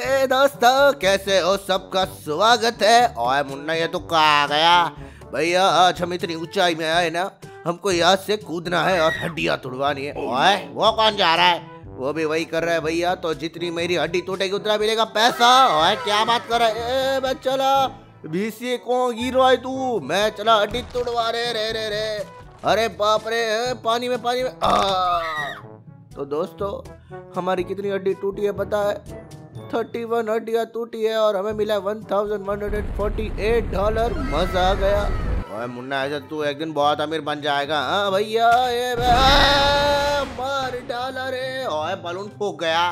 हे दोस्तों, कैसे हो सबका स्वागत है? ओए मुन्ना, ये तो कहा गया? भैया, आज हम इतनी ऊंचाई में आए ना, हमको यहाँ से कूदना है और हड्डियाँ तोड़वानी है। ओए वो कौन जा रहा है? वो भी वही कर रहा है भैया तो जितनी मेरी हड्डी टूटेगी उतना मिलेगा पैसा। ओए क्या बात कर रहा है? मैं चला बीसी कौन गिर रहा है तू? मैं चला हड्डी तोड़वा रे रे रे रे। अरे बाप रे पानी में पानी में। आ! तो दोस्तों, हमारी कितनी हड्डी टूटी है पता है? थर्टी वन हड्डियाँ टूटी है और हमें मिला one thousand one hundred forty eight dollar. मज़ा आ गया। ओए मुन्ना, ऐसा तू एक दिन बहुत अमीर बन जाएगा हाँ भैया? ये मार डाला रे। ओए, बलून फूक गया।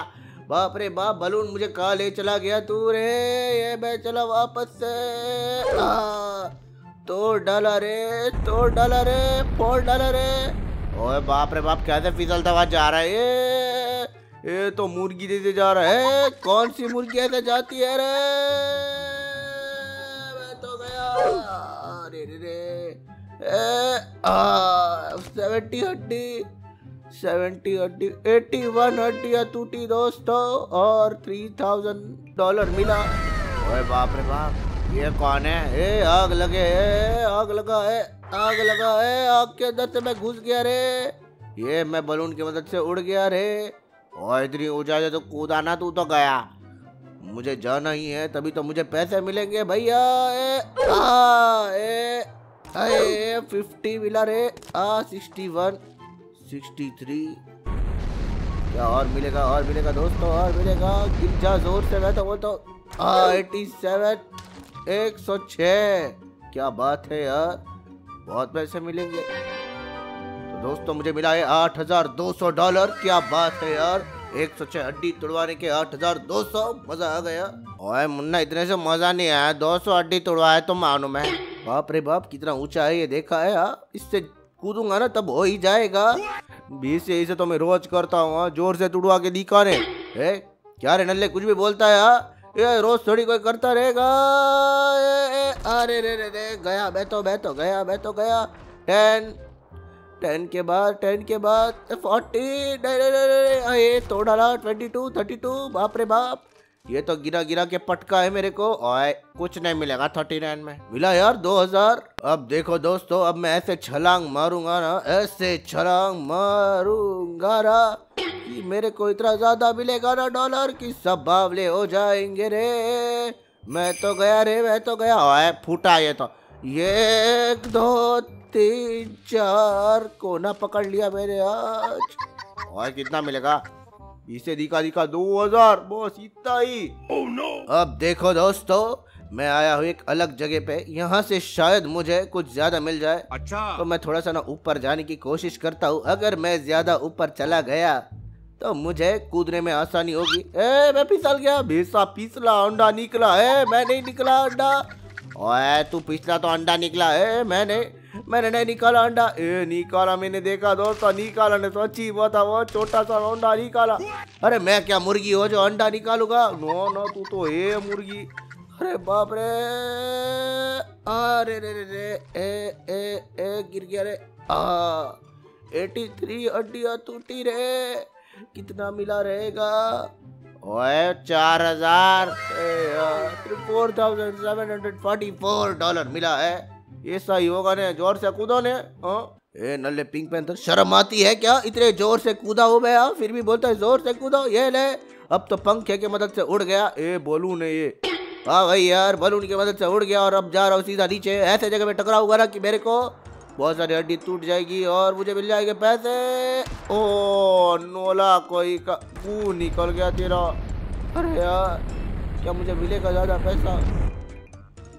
बाप रे बाप, बलून मुझे कहा ले चला गया तू रे? ये मैं चला वापस से। तोड़ डाला रे, तोड़ डाला रे, फोड़ डाला रे। ओए बाप रे बाप, कैसे फिसलता हुआ जा रहा है? ये ये तो मुर्गी देते जा रहा है। कौन सी मुर्गी ऐसे जाती है? रे मैं तो गया। अरे रे रे सेवेंटी हड्डी। सेवेंटी हड्डी। एट्टी वन हड्डियाँ टूटी दोस्तों, और थ्री थाउज़ेंड डॉलर मिला। ओए बाप रे बाप, ये कौन है? ए, आग लगे है आग लगा है आग लगा है आग के अंदर से मैं घुस गया रे। ये मैं बलून की मदद से उड़ गया रे। और इतनी ऊंचाई से तो कूदा ना तू तो गया। मुझे जाना ही है, तभी तो मुझे पैसे मिलेंगे भैया। फिफ्टी मिला रे सिक्सटी वन सिक्सटी थ्री क्या और मिलेगा और मिलेगा दोस्तों, और मिलेगा। गिर जा ज़ोर से मैं तो वो तो आ एटी सेवन एक सौ छः क्या बात है यार, बहुत पैसे मिलेंगे। दोस्तों मुझे मिला है आठ हज़ार दो सौ डॉलर। क्या बात है यार। एक सौ छह हड्डी तोड़वाने के आठ हज़ार दो सौ। मज़ा आ गया। ओए मुन्ना इतने से मज़ा नहीं आया। दो सौ हड्डी तोड़वाए तो मालूम है बाप रे बाप कितना ऊँचा है ये देखा है हाँ? इससे कूदूँगा ना तब हो ही जाएगा। बीस से तो मैं रोज करता हूँ हाँ, ज़ोर से तुड़वा के दिखाने है क्या रे नल्ले कुछ भी बोलता है हाँ? ये रोज थोड़ी कोई करता रहेगा। अरे रे रे रे गया मैं तो मैं तो गया मैं तो गया। टेन टेन के बाद, टेन के बाद फोर्टी ये तो डाला, ट्वेंटी टू, थर्टी टू, बाप रे बाप। ये तो गिरा गिरा के पटका है मेरे को ओए कुछ नहीं मिलेगा थर्टी नाइन में। मिला यार दो हज़ार। अब देखो दोस्तों, अब मैं ऐसे छलांग मारूँगा ना, ऐसे छलांग मारूँगा ना, कि मेरे को इतना ज़्यादा मिलेगा ना डॉलर, की सब बावले हो जाएँगे रे। मैं तो गया रे, मैं तो गया फूटा ये तो। ये एक दो तीन चार कोना पकड़ लिया मैंने आज। और कितना मिलेगा? इसे दिखा दिखा दो हज़ार। बस इतना ही। Oh, no. अब देखो दोस्तों मैं आया हूँ एक अलग जगह पे। यहाँ से शायद मुझे कुछ ज़्यादा मिल जाए। अच्छा। तो मैं थोड़ा सा ना ऊपर जाने की कोशिश करता हूँ। अगर मैं ज़्यादा ऊपर चला गया तो मुझे कूदने में आसानी होगी। ए मैं फिसल गया। भीसा पिछला अंडा निकला। है मैं नहीं निकला अंडा। ओए, तू पिछला तो अंडा निकला। है मैंने मैंने नहीं निकाला अंडा। ए, निकाला, मैंने देखा दोस्तों निकाला ने तो अच्छी बात है, वो छोटा सा अंडा निकाला। अरे, मैं क्या मुर्गी हो जो अंडा निकालूँगा? नो नो, तू तो है मुर्गी। अरे, बाप रे। अरे रे रे रे। ए ए ए, गिर गया रे। आ, एटी थ्री हड्डियाँ टूटी रे। कितना मिला रहेगा? ओए चार हज़ार। Four thousand seven hundred forty four dollar मिला है। ऐसा ही होगा ने ज़ोर से कूदो ने हाँ? ए नल्ले पिंक पैंथर शर्म आती है क्या? इतने ज़ोर से कूदा हो गया फिर भी बोलता है ज़ोर से कूदो ये ले। अब तो पंखे की मदद से उड़ गया। ए बलून है ये। हाँ भाई यार बलून की मदद से उड़ गया और अब जा रहा हूँ सीधा नीचे। ऐसे जगह में टकराऊँगा ना कि मेरे को बहुत सारी हड्डी टूट जाएगी और मुझे मिल जाएँगे पैसे। ओ, नोला, कोई का मुँह निकल गया तेरा। अरे यार, क्या मुझे मिलेगा ज़्यादा पैसा?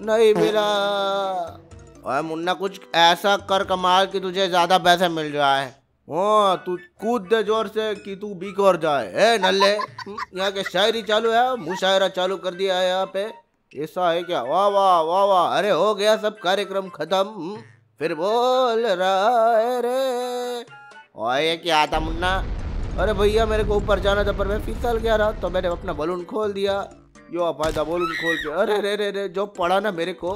नहीं मिला। और मुन्ना, कुछ ऐसा कर कमाल कि तुझे ज़्यादा पैसे मिल जाए। हाँ तू कूद दे ज़ोर से कि तू बीक और जाए। ए, नल्ले यहाँ के शायरी चालू है, मुशायरा चालू कर दिया है यहाँ पे। ऐसा है क्या? वाह वाह वाह वाह। अरे हो गया, सब कार्यक्रम खत्म। फिर बोल रहा है रे। और ये क्या था मुन्ना? अरे भैया, मेरे को ऊपर जाना था, पर मैं फिसल गया रहा तो मैंने अपना बलून खोल दिया। यो फ़ायदा बलून खोल के। अरे रे रे रे, जो पड़ा ना मेरे को,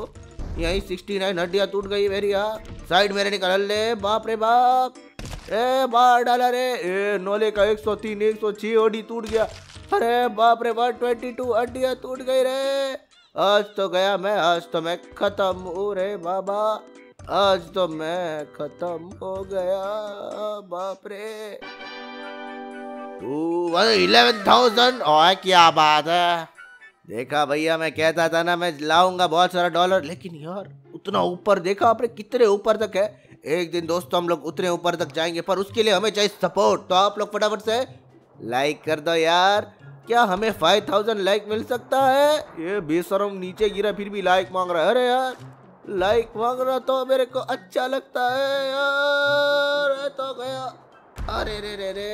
यही सिक्सटी नाइन हड्डियाँ टूट गई मेरी यहाँ साइड मेरे निकल ले, बाप रे बाप। ए बाहर डाला रे। ए, नोले का एक सौ तीन, एक सौ छह हड्डी टूट गया। अरे बाप रे बाप ट्वेंटी टू हड्डियाँ टूट गई रे। आज तो गया मैं, आज तो मैं खत्म हूँ रे बाबा। आज तो मैं खत्म हो गया, बाप रे। इलेवन थाउज़ेंड और क्या बात है? देखा भैया, मैं कहता था ना, मैं लाऊँगा बहुत सारा डॉलर लेकिन यार, उतना ऊपर देखा आपने, कितने ऊपर तक है? एक दिन दोस्तों, हम लोग उतने ऊपर तक जाएँगे, पर उसके लिए हमें चाहिए सपोर्ट तो आप लोग फटाफट से लाइक कर दो यार। क्या हमें फाइव थाउज़ेंड लाइक मिल सकता है? ये बेसरम नीचे गिरा, फिर भी लाइक मांग रहा है। अरे यार लाइक मांग रहा तो मेरे को अच्छा लगता है यार। तो गया। अरे रे रे रे।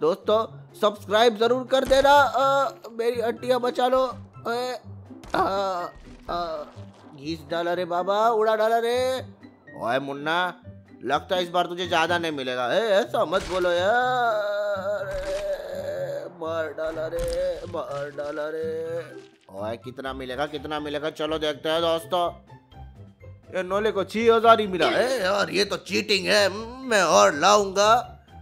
दोस्तों सब्सक्राइब ज़रूर कर देना। आ, मेरी हड्डियाँ बचा लो। घीस डाला रे बाबा उड़ा डाला रे। ओए मुन्ना लगता है इस बार तुझे ज़्यादा नहीं मिलेगा। ए, ऐसा मत बोलो यार। मार डाला रे मार डाला रे। ओए कितना मिलेगा कितना मिलेगा? चलो देखते हैं दोस्तों। ये नोले को छह हज़ार ही मिला। है यार ये तो चीटिंग है। मैं और लाऊँगा।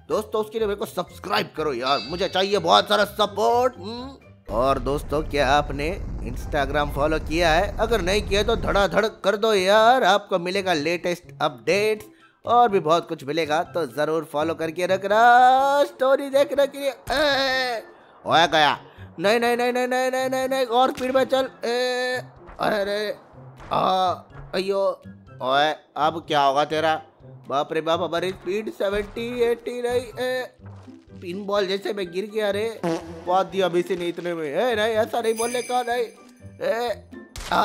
दोस्तों उसके लिए मेरे को सब्सक्राइब करो यार। मुझे चाहिए बहुत सारा सपोर्ट और दोस्तों क्या आपने इंस्टाग्राम फॉलो किया है? अगर नहीं किया तो धड़ाधड़ कर दो यार। आपको मिलेगा लेटेस्ट अपडेट और भी बहुत कुछ मिलेगा तो ज़रूर फॉलो करके रख रहा स्टोरी देखने के लिए ओए गया। नहीं नहीं नहीं नहीं नहीं नहीं नहीं नहीं और फिर मैं चल ए, अरे आ अयो। ओए, अब क्या होगा तेरा? बाप रे बाप, हमारी स्पीड सेवेंटी एटी नहीं पिन बॉल जैसे मैं गिर गया रे। बहुत दिया अभी से नहीं, इतने में। ए, नहीं, ऐसा नहीं बोलने का, नहीं। ए, आ,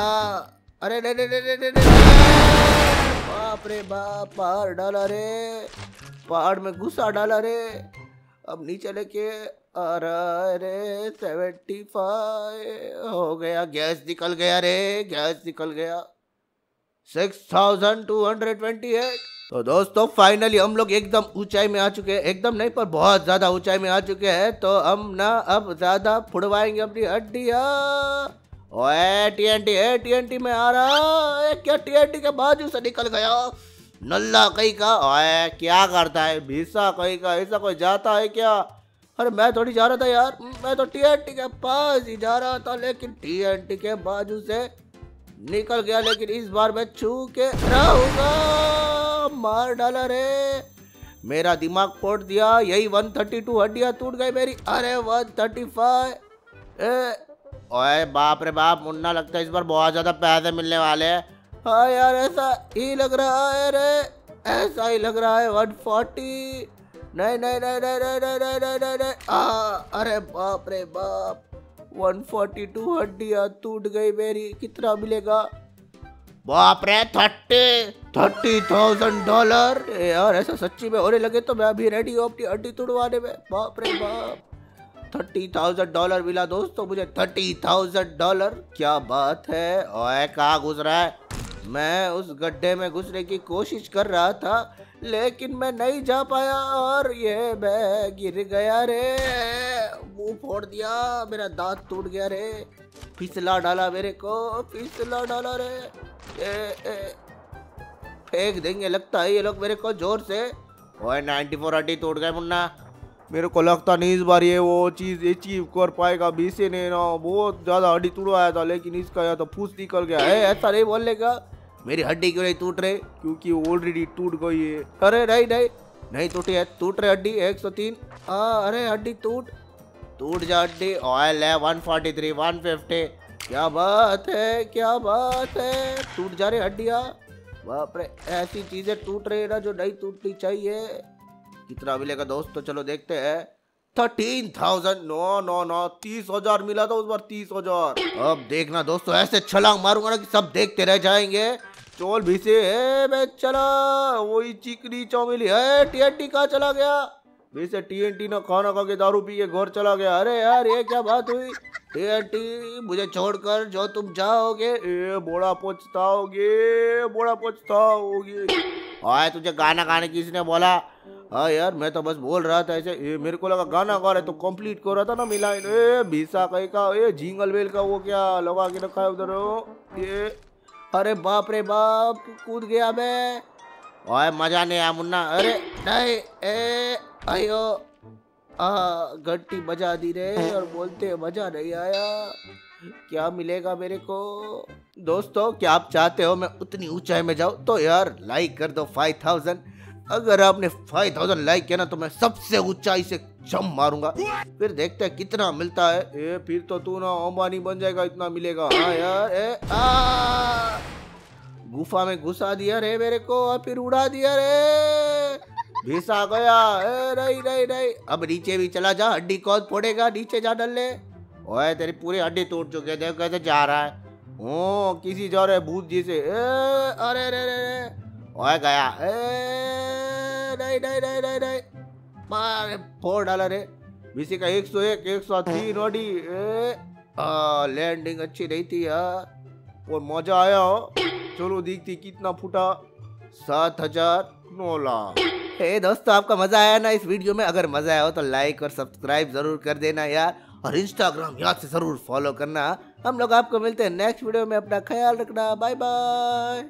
अरे, नहीं नहीं नहीं नहीं बाप रे बाप, पहाड़ डाला रे। पहाड़ में गुस्सा डाला रे। अब नीचे लेके आ रहा रे। सेवेंटी फाइव हो गया, गैस निकल गया रे, गैस निकल गया। Six thousand two hundred twenty eight. तो दोस्तों फाइनली हम लोग एकदम ऊंचाई में आ चुके हैं। एकदम नहीं, पर बहुत ज़्यादा ऊंचाई में आ चुके हैं। तो हम ना अब ज़्यादा फुड़वाएँगे अपनी हड्डिया ओए टीएनटी है टीएनटी में आ रहा है। क्या टीएनटी के बाजू से निकल गया? नल्ला कहीं का? ओए, क्या करता है? भीसा कहीं का? ऐसा कोई जाता है क्या? अरे, मैं थोड़ी जा रहा था यार। मैं तो टीएनटी के पास ही जा रहा था, लेकिन टीएनटी के बाजू से निकल गया, लेकिन इस बार मैं छू के रहूँगा। मार डाला रे। मेरा दिमाग फोड़ दिया, यही 132 थर्टी हड्डियाँ टूट गई मेरी। अरे 135 ए, ओए बाप रे बाप, मुन्ना लगता है इस बार बहुत ज़्यादा पैसे मिलने वाले हैं। हाँ यार, ऐसा ही लग रहा है रे। ऐसा ही लग रहा है 140 नहीं नहीं नहीं नहीं नहीं नहीं नहीं नहीं नहीं नहीं। अरे बाप रे बाप। 142 हड्डियाँ टूट गई मेरी। कितना मिलेगा? बाप रे थर्टी थर्टी थाउज़ेंड डॉलर यार ऐसा सच्ची में होने लगे तो मैं अभी रेडी हूँ अपनी हड्डी तुड़वाने में। बाप रे बाप। थर्टी थाउज़ेंड डॉलर मिला दोस्तों मुझे थर्टी थाउज़ेंड डॉलर क्या बात है। ओए कहाँ घुस रहा है? मैं उस गड्ढे में घुसने की कोशिश कर रहा था। लेकिन मैं नहीं जा पाया और ये मैं गिर गया रे। मुँह फोड़ दिया मेरा दांत टूट गया रे। फिसला डाला मेरे को फिसला डाला रे। ए, ए, फेंक देंगे लगता है ये लोग मेरे को ज़ोर से। ओए नाइन्टी फोर हड्डी टूट गए मुन्ना। मेरे को लगता नहीं इस बार ये वो चीज़ अचीव कर पाएगा बीसे ने ना बहुत ज़्यादा हड्डी टूटवाया था लेकिन इसका या तो फूस निकल गया। है ऐसा नहीं बोलने का। मेरी हड्डी क्यों नहीं टूट रही? क्योंकि ऑलरेडी टूट गई है। अरे नहीं नहीं नहीं टूटी है टूट रही हड्डी एक सौ तीन। अरे हड्डी टूट। टूट जा हड्डी। ऑयल है one forty three one fifty क्या बात है क्या बात है। टूट जा रही हड्डियाँ। बाप रे ऐसी चीज़ें टूट रही है ना जो नहीं टूटनी चाहिए। कितना मिलेगा दोस्त? तो चलो देखते हैं। Thirteen thousand no no no तीस हज़ार मिला था उस बार तीस हज़ार। अब देखना दोस्तों ऐसे छलांग मारूँगा ना कि सब देखते रह जाएँगे। चोल भी से है मैं चला। वही चिकनी चौमिली है टीएनटी कहा चला गया? वैसे टीएनटी ना खाना खा के दारू पी के घर चला गया। अरे यार ये क्या बात हुई? टीएनटी मुझे छोड़कर जो तुम जाओगे ए बोड़ा पछताओगे बोड़ा पछताओगे। आए तुझे गाना गाने किसने बोला। हाँ यार मैं तो बस बोल रहा था ऐसे ए, मेरे को लगा गाना गा रहे तो कंप्लीट कर रहा था ना मिला ए भीसा कहीं का ए झींगल बेल का वो क्या लगा के रखा है उधर ये। अरे बाप रे बाप, कूद गया मैं। ओए, मज़ा नहीं आया मुन्ना। अरे, नहीं, ए आ, घंटी बजा दी रे, और बोलते मज़ा नहीं आया। क्या मिलेगा मेरे को? दोस्तों, क्या आप चाहते हो मैं उतनी ऊंचाई में जाऊँ? तो यार लाइक कर दो फाइव थाउज़ेंड अगर आपने फाइव थाउज़ेंड लाइक किया ना तो मैं सबसे ऊंचाई से जम मारूँगा। फिर देखते हैं कितना मिलता है। ए फिर तो तू ना अंबानी बन जाएगा इतना मिलेगा। हाँ यार ए आ। गुफा में घुसा दिया रे मेरे को और फिर उड़ा दिया रे। घिसा गया। ए नहीं नहीं नहीं। अब नीचे भी चला जा हड्डी कौन फोड़ेगा? नीचे जा डल ले तेरी पूरी हड्डी टूट चुके देख कैसे जा रहा है। ओ किसी जा रहे भूत जी से। ए, अरे रे रे रे ओए गया। ए नहीं नहीं नहीं नहीं नहीं। मारे फोड़ डाला रे किसी का 101 103 ओडी ए आ, लैंडिंग अच्छी नहीं थी यार और मज़ा आया हो। चलो देखती कितना फूटा। सात हज़ार नौ लाख। हे दोस्तों आपका मज़ा आया ना इस वीडियो में? अगर मज़ा आया हो तो लाइक और सब्सक्राइब ज़रूर कर देना यार। और इंस्टाग्राम याद से ज़रूर फॉलो करना। हम लोग आपको मिलते हैं नेक्स्ट वीडियो में। अपना ख्याल रखना। Bye bye